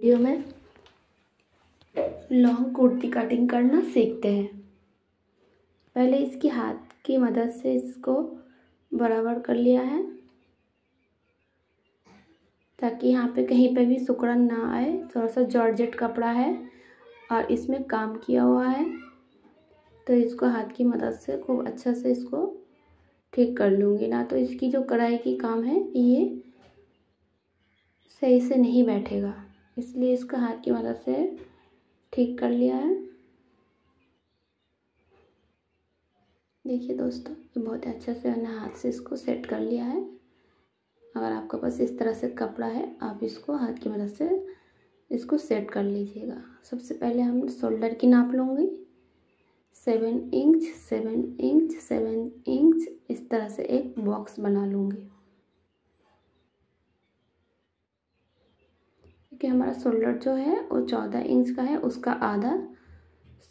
Video में? Long kurti cutting करना सीखते हैं। पहले इसकी हाथ की मदद से इसको बराबर कर लिया है, ताकि यहाँ पे कहीं पे भी सुकड़न ना आए। थोड़ा सा जॉर्जेट कपड़ा है और इसमें काम किया हुआ है तो इसको हाथ की मदद से खूब अच्छा से इसको ठीक कर लूँगी। ना तो इसकी जो कढ़ाई की काम है, ये सही से नहीं बैठेगा। इसलिए इसको हाथ की मदद से ठीक कर लिया है। देखिए दोस्तों बहुत अच्छे से मैंने हाथ से इसको सेट कर लिया है। अगर आपके पास इस तरह से कपड़ा है, आप इसको हाथ की मदद से इसको सेट कर लीजिएगा। सबसे पहले हम शोल्डर की नाप लूँगी। Seven inch seven inch seven inch इस तरह से एक बॉक्स बना लूँगी। क्योंकि हमारा शोल्डर जो है वो चौदह इंच का है, उसका आधा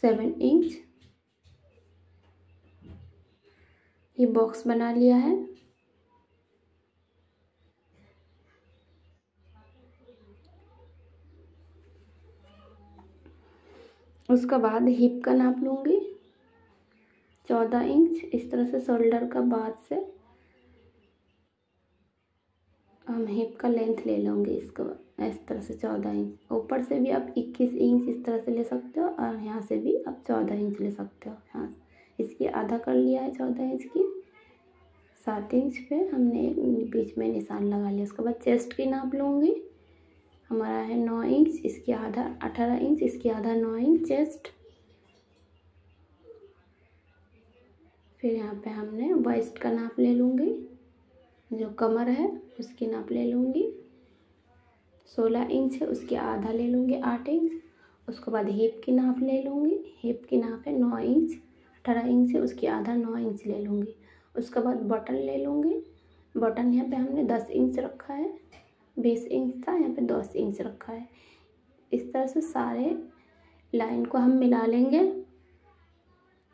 सेवन इंच ये बॉक्स बना लिया है। उसका बाद हिप का नाप लूँगी। चौदह इंच इस तरह से शोल्डर का बाद से। हम हिप का लेंथ ले लेंगे इसको, इस तरह से चौदह इंच। ऊपर से भी आप इक्कीस इंच इस तरह से ले सकते हो और यहाँ से भी आप चौदह इंच ले सकते हो। यहाँ इसकी आधा कर लिया है चौदह इंच की। सात इंच पे हमने एक बीच में निशान लगा लिया। उसके बाद चेस्ट की नाप लूँगी। हमारा है नौ इंच, इसकी आधा अठारह इंच, इसकी आधा नौ इंच चेस्ट। फिर यहाँ पे हमने वेस्ट का नाप ले लूँगी। जो कमर है, उसकी नाप ले लूँगी। सोलह इंच है, उसकी आधा ले लूँगी, आठ इंच। उसके बाद हिप की नाप ले लूँगी। हिप की नाप है नौ इंच। अठारह इंच है, उसकी आधा नौ इंच ले लूँगी। उसके बाद बटन ले लूँगी। बटन यहाँ पे हमने दस इंच रखा है। बीस इंच था, यहाँ पे दस इंच रखा है। इस तरह से सारे लाइन को हम मिला लेंगे।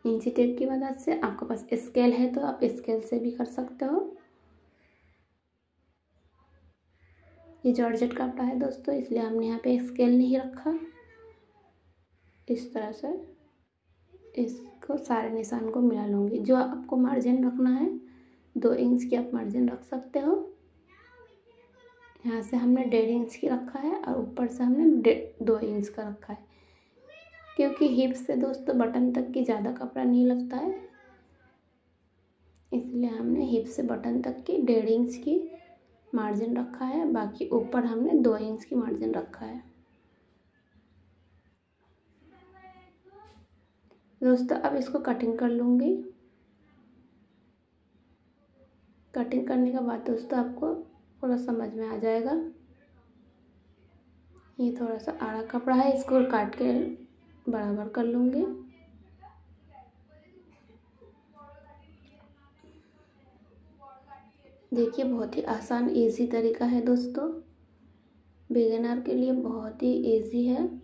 इंची टेप की मदद से। आपके पास स्केल है तो आप स्केल से भी कर सकते हो। ये जॉर्जेट कपड़ा है दोस्तों, इसलिए हमने यहाँ पे स्केल नहीं रखा। इस तरह से इसको सारे निशान को मिला लूँगी। जो आपको मार्जिन रखना है, दो इंच की आप मार्जिन रख सकते हो। यहाँ से हमने डेढ़ इंच की रखा है और ऊपर से हमने दो इंच का रखा है। क्योंकि हिप से दोस्तों बटन तक की ज़्यादा कपड़ा नहीं लगता है। इसलिए हमने हिप से बटन तक की, डेढ़ इंच की मार्जिन रखा है, बाकी ऊपर हमने दो इंच की मार्जिन रखा है। दोस्तों, अब इसको कटिंग कर लूँगी। कटिंग करने के बाद दोस्तों, आपको थोड़ा समझ में आ जाएगा। ये थोड़ा सा आड़ा कपड़ा है, इसको काट के बराबर कर लूँगी। देखिए, बहुत ही आसान इजी तरीका है दोस्तों। बिगिनर के लिए बहुत ही इजी है।